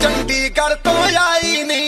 ਚੰਡੀਗੜ੍ਹ ਤੋਂ ਆਈ ਨਹੀਂ